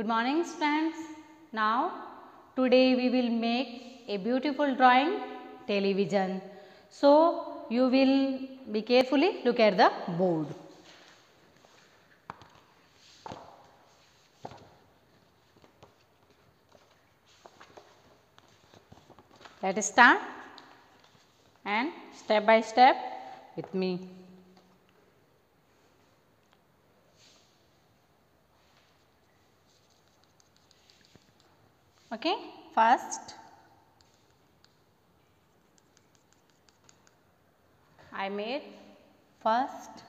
Good morning friends. Now today we will make a beautiful drawing television. So you will be carefully look at the board. Let us start and step by step with me. Okay, first. I made first.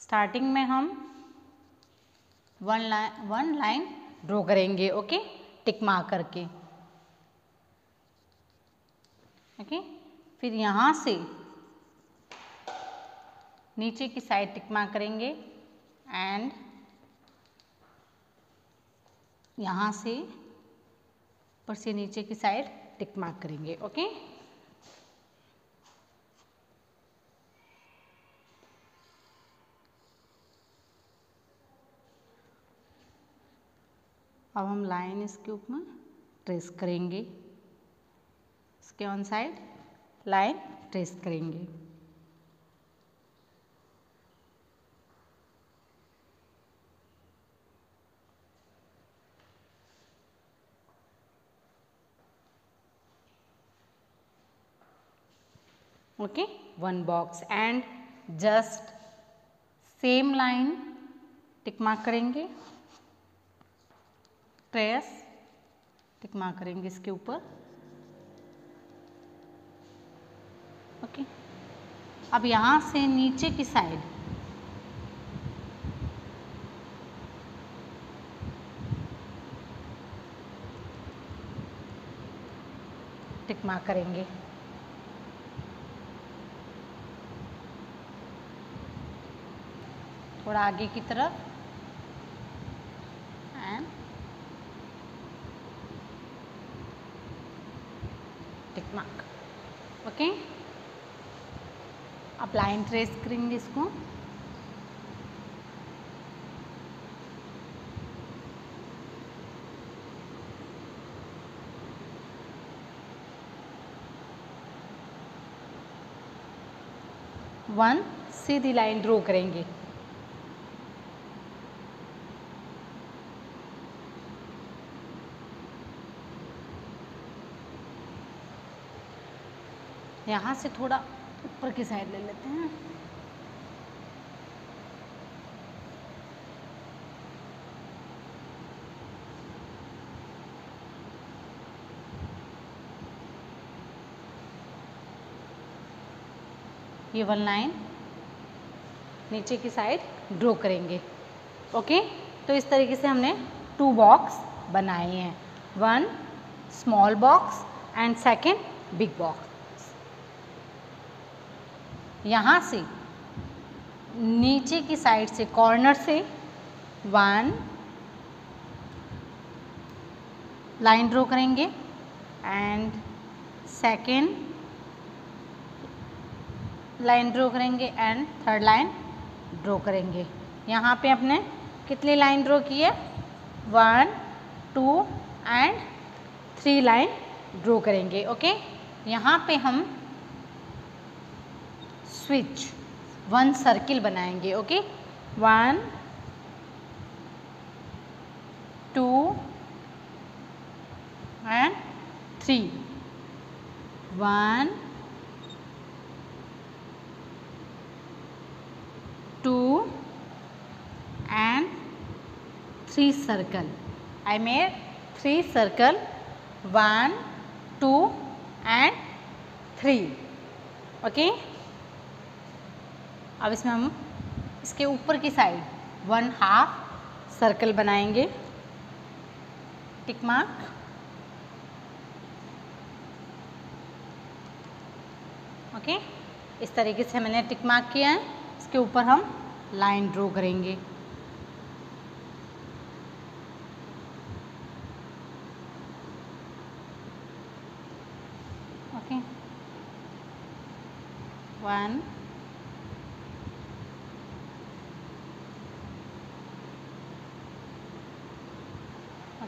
Starting में हम one line one line draw करेंगे okay tick मार करके. Okay फिर यहाँ से नीचे की साइड टिक मार करेंगे एंड यहाँ से ऊपर से नीचे की साइड टिक मार्क करेंगे, ओके? अब हम लाइन इसके ऊपर ट्रेस करेंगे। इसके ऑन साइड लाइन ट्रेस करेंगे। Okay one box. And just same line tick mark करेंगे. ट्रेस टिक मार्क करेंगे इसके ऊपर. ओके? okay. अब यहाँ से नीचे की साइड टिक मार्क करेंगे. थोड़ा आगे की तरफ़। एंड टिक मार्क ओके अब लाइन ट्रेस करेंगे इसको। वन सीधी लाइन ड्रॉ करेंगे। यहाँ से थोड़ा ऊपर की साइड ले लेते हैं। ये वन लाइन नीचे की साइड ड्रॉ करेंगे। ओके तो इस तरीके से हमने टू बॉक्स बनाए हैं। One small box and second big box यहाँ से नीचे की साइड से कॉर्नर से वन लाइन ड्रॉ करेंगे एंड सेकेंड लाइन ड्रॉ करेंगे एंड थर्ड लाइन ड्रॉ करेंगे। यहाँ पे अपने कितनी लाइन ड्रॉ की है? One, two and three line draw करेंगे, ओके? यहाँ पे हम स्विच वन सर्किल बनाएँगे okay one two and three one two and three circle I may three circle one two and three okay? अब इसमें हम इसके ऊपर की साइड वन हाफ़ सर्कल बनाएँगे। टिक मार्क ओके इस तरीके से मैंने टिक मार्क किया है। इसके ऊपर हम लाइन ड्रॉ करेंगे। ओके वन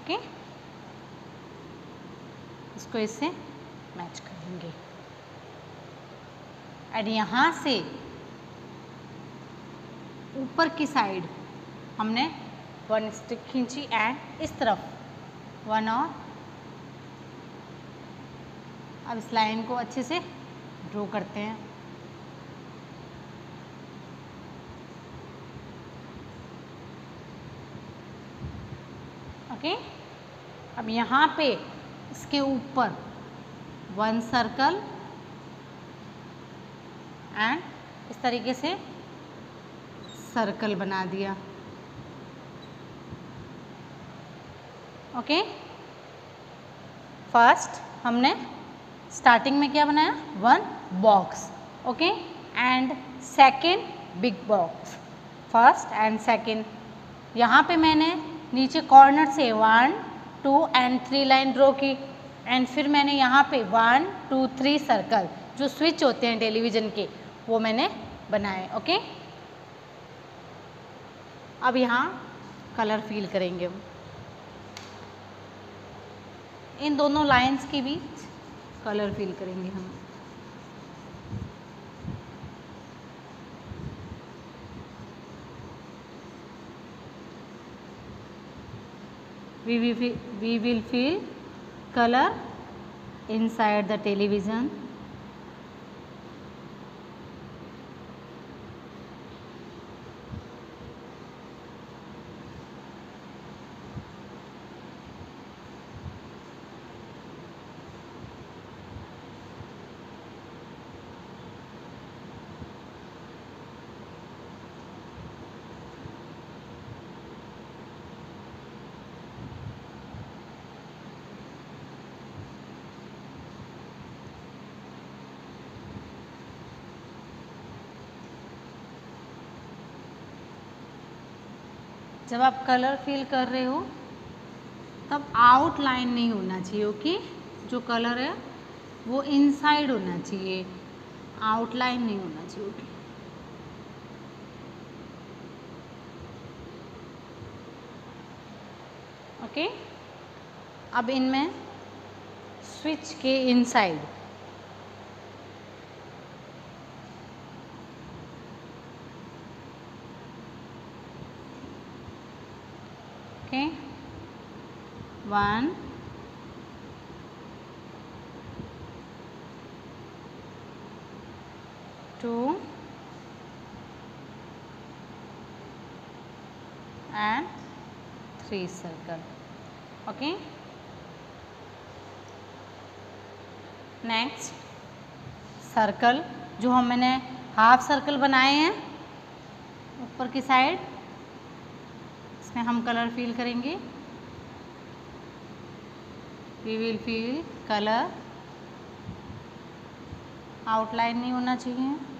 ओके इसको इससे मैच कर देंगे। एंड यहाँ से ऊपर की साइड हमने वन स्टिक खींची एंड इस तरफ़ वन और अब इस लाइन को अच्छे से ड्रॉ करते हैं। ओके? अब यहाँ पे इसके ऊपर वन सर्कल एंड इस तरीके से सर्कल बना दिया। ओके? फ़र्स्ट हमने स्टार्टिंग में क्या बनाया? One box okay? And second big box first and second यहाँ पे मैंने नीचे कॉर्नर से one two and three line draw की। एंड फिर मैंने यहाँ पे वन टू थ्री सर्कल जो स्विच होते हैं टेलीविज़न के, वो मैंने बनाए ओके अब यहाँ कलर फील करेंगे हम। इन दोनों लाइंस के बीच कलर फील करेंगे हम। We will, we will feel color inside the television जब आप कलर फिल कर रहे हो, तब आउटलाइन नहीं होना चाहिए ओके जो कलर है, वो इनसाइड होना चाहिए। आउटलाइन नहीं होना चाहिए ओके ओके अब इनमें स्विच के inside okay. One. Two. And three circle. Okay. Next circle जो हम मैंने हाफ़ सर्कल बनाए हैं, ऊपर की साइड इसमें हम कलर फील करेंगे। We will fill colour outline नहीं होना चाहिए।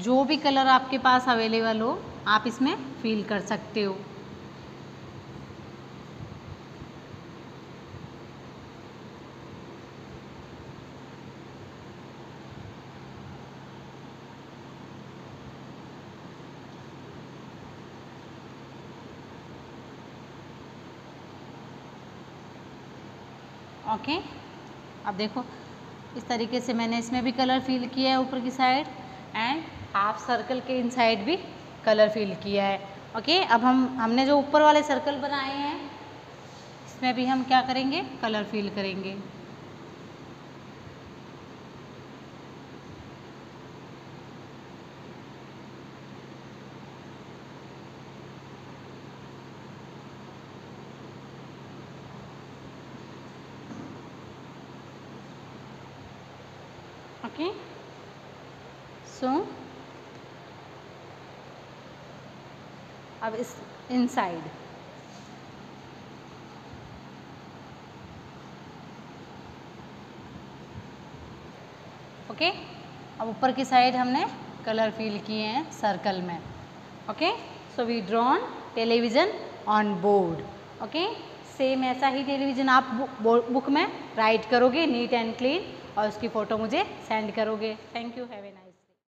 जो भी कलर आपके पास अवेलेबल हो, आप इसमें फिल कर सकते हो ओके okay. अब देखो, इस तरीके से मैंने इसमें भी कलर फिल किया है ऊपर की साइड एंड हाफ़ सर्कल के इनसाइड भी कलर फिल किया है। ओके, अब हम, हमने जो ऊपर वाले सर्कल बनाए हैं, इसमें भी हम क्या करेंगे? कलर फिल करेंगे। okay so अब इस इनसाइड ओके अब ऊपर की साइड हमने कलर फिल किए हैं सर्कल में. Okay so we drawn television on board okay same ऐसा ही टेलीविज़न आप बुक में राइट करोगे नीट एंड क्लीन और उसकी फ़ोटो मुझे सेंड करोगे. Thank you have a nice